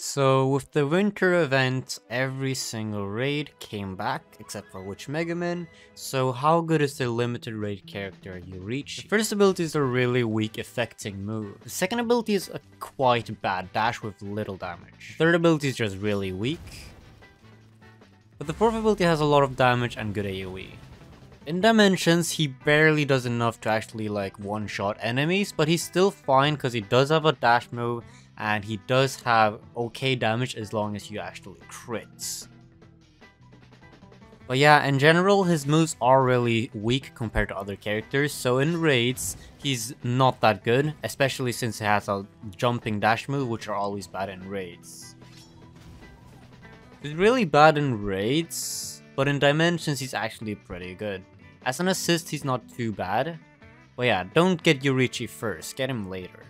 So with the winter event, every single raid came back, except for Witch Megaman. So how good is the limited raid character Yoriichi? The first ability is a really weak affecting move. The second ability is a quite bad dash with little damage. The third ability is just really weak. But the fourth ability has a lot of damage and good AoE. In Dimensions, he barely does enough to actually like one-shot enemies, but he's still fine because he does have a dash move and he does have okay damage as long as you actually crits. But yeah, in general, his moves are really weak compared to other characters, so in raids, he's not that good, especially since he has a jumping dash move, which are always bad in raids. He's really bad in raids, but in dimensions he's actually pretty good. As an assist, he's not too bad. But yeah, don't get Yoriichi first, get him later.